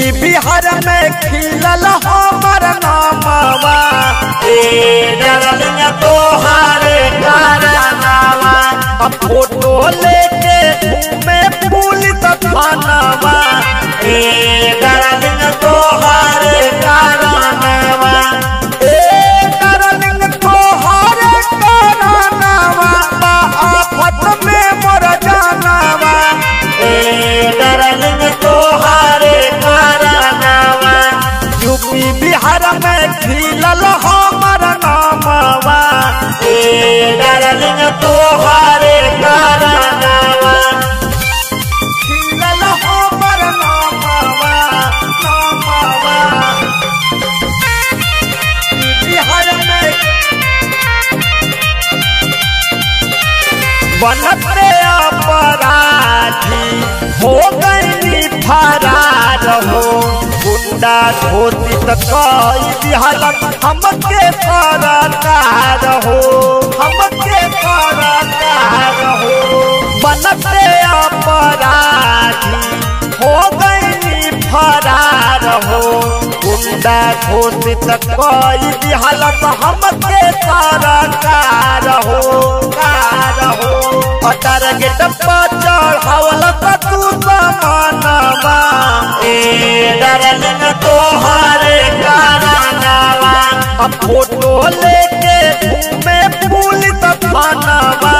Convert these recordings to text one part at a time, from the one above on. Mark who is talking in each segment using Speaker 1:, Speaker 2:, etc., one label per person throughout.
Speaker 1: UP Bihar में खिलल हमर नामवा तोहारे कारनावा अब फ़ोटो लेके घूमे थानावा में खिलल हमर नामवा ए डरलिंग तोहारे कारनावा में बनते अपराधी गुंडा घोषित कई दिहलक हमके सरकार हो। हमके सरकार हो। बनते अपराधी हो गई फरार हो। गुंडा घोषित कई दिहलक हमके सरकार हो। कार हो। अटर गेट पर चढ़ावल समानवा ए डरलिंग तोहारे कारनावा। फ़ोटो लेके घूमे फूल थानावा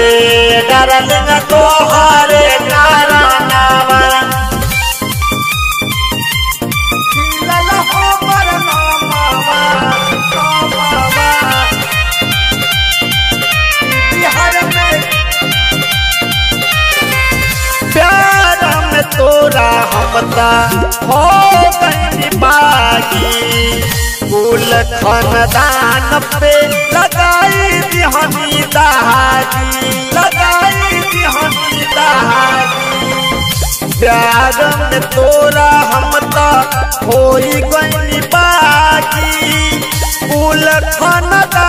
Speaker 1: ए डरलिंग तोहारे तोरा हमता हो पे लगाई दिहनी दहागी। लगाई दिहनी दहागी। प्यार में तोरा हमता होई गई बागी। कुल खानदान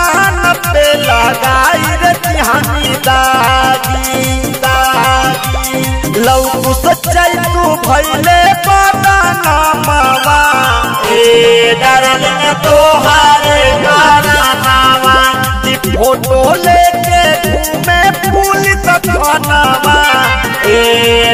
Speaker 1: भैले पता नामवा ए डरल तोहारे गाना नावा। फ़ोटो लेके घूमे फूल तक ए